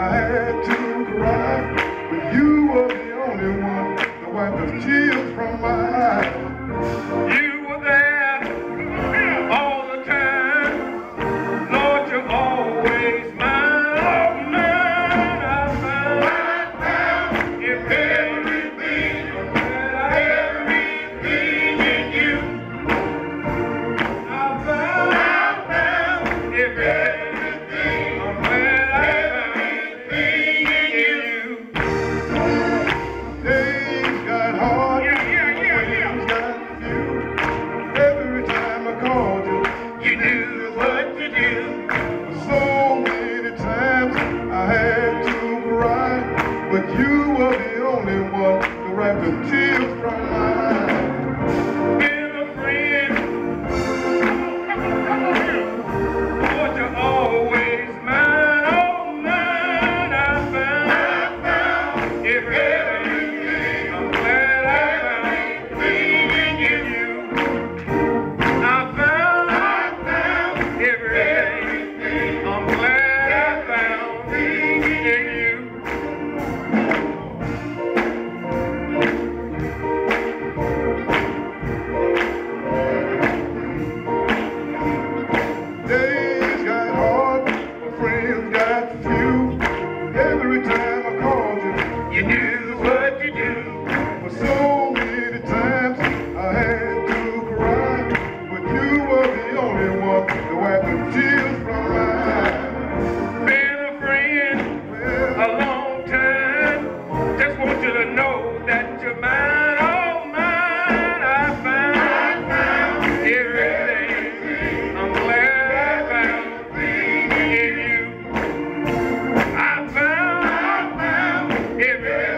I had to cry, but you were the only one to wipe the tears from my eyes. Amen.